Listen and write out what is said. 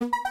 you